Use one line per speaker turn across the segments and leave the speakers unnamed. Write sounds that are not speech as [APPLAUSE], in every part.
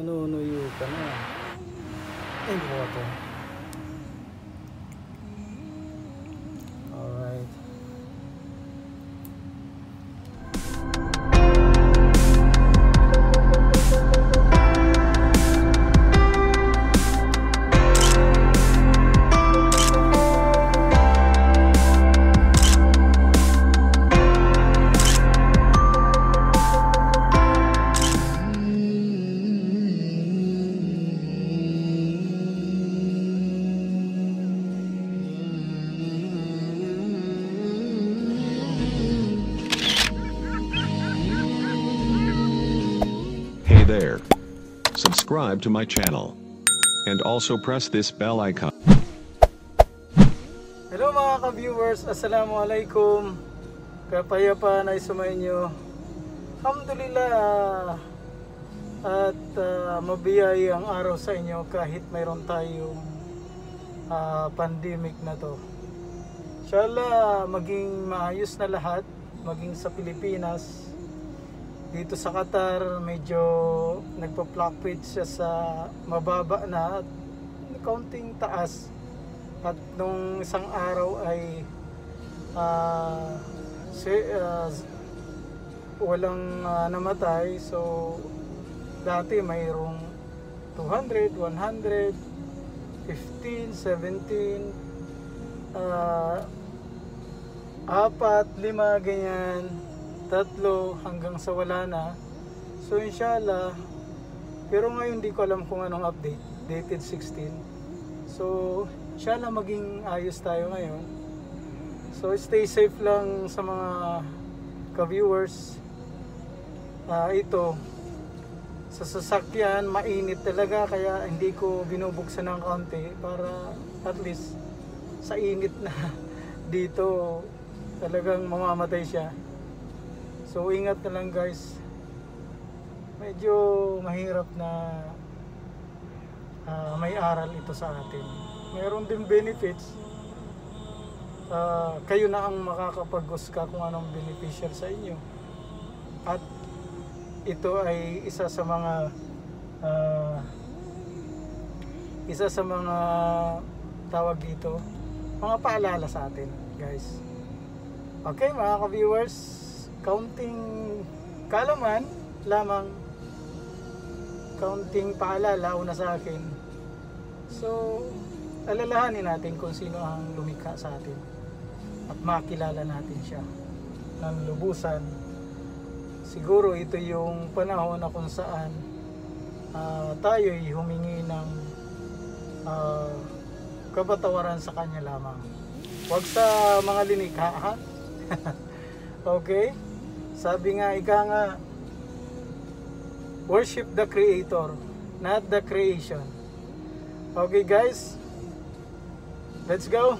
あのうの言う
かな。縁起終わっ there. Subscribe to my channel. And also press this bell icon.
Hello mga ka-viewers, Assalamualaikum. Kapayapa na sumainyo. Alhamdulillah ah, at ah, mabiyay ang araw sa inyo kahit mayroon tayong ah, pandemic na to. Inshallah maging maayos na lahat, maging sa Pilipinas. Dito sa Qatar medyo nagpa-fluctuate siya sa mababa na at kaunting taas. At nung isang araw ay ah, si, ah, walang ah, namatay. So dati mayroong 200, 100 15, 17 ah, apat, lima, ganyan tatlo hanggang sa wala na. So inshallah pero ngayon di ko alam kung anong update. Dated 16 so inshallah maging ayos tayo ngayon. So stay safe lang sa mga ka-viewers. Ah, ito sa sasakyan mainit talaga kaya hindi ko binubuksan ng kaunti para at least sa init na [LAUGHS] dito talagang mamamatay siya so ingat na lang guys. Medyo mahirap na ah, may aral ito sa atin. Mayroon din benefits. Ah, kayo na ang makakapag-husga kung anong beneficial sa inyo. At ito ay isa sa mga ah, isa sa mga tawag dito mga paalala sa atin guys. Okay mga ka-viewers counting kalaman lamang. Counting paalala una sa akin. So alalahanin natin kung sino ang lumikha sa atin. At makilala natin siya ng lubusan. Siguro ito yung panahon na kung saan ah, tayo'y humingi ng ah, kapatawaran sa kanya lamang. Huwag sa mga linikha ha? [LAUGHS] Okay sabi nga ika nga worship the creator not the creation okay guys let's go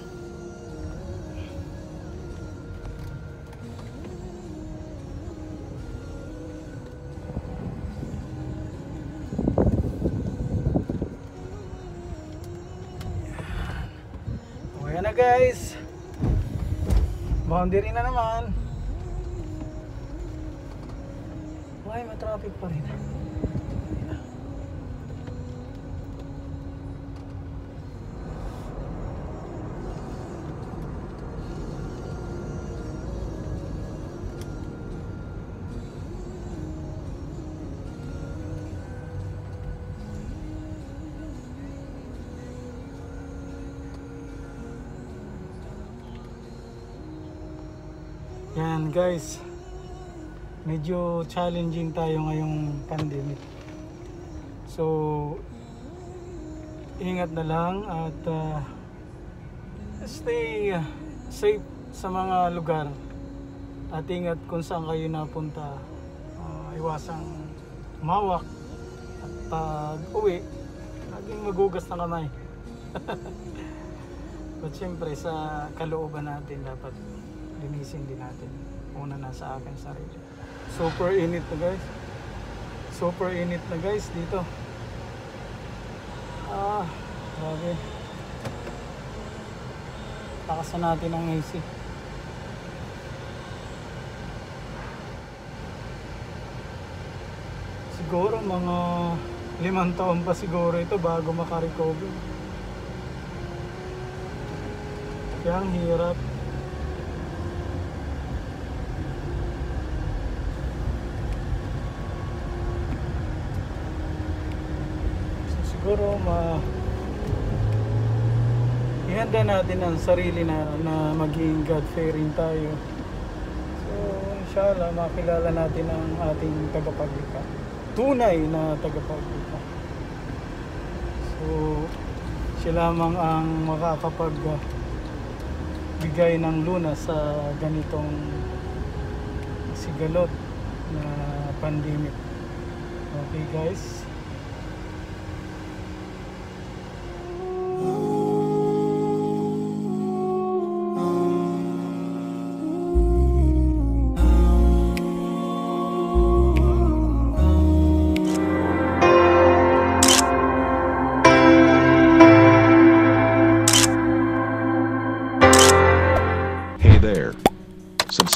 O yan na guys. Boundary na naman. Ay, matraffic pa rin. Yan guys. Medyo challenging tayo ngayong pandemic. So ingat na lang at ah, stay safe sa mga lugar. At ingat kung saan kayo napunta. Ah, iwasang mawak at pag uwi, laging magugas ng kamay. [LAUGHS] But syempre sa kalooban natin dapat linisin din natin. Una na sa akin sarili. Super init na guys. Super init na guys dito. Ah, grabe. Takasan natin ang AC. Siguro mga limang taon pa siguro ito bago makarecover. Kaya ang hirap. So, siguro ma ihanda natin ang sarili na na maging God-fearing tayo. So, inshallah, makilala natin ang ating tagapaglikha. Tunay na tagapaglikha. So, siya lamang ang makakapag uh, bigay ng lunas sa ganitong sigalot na pandemic. Okay guys?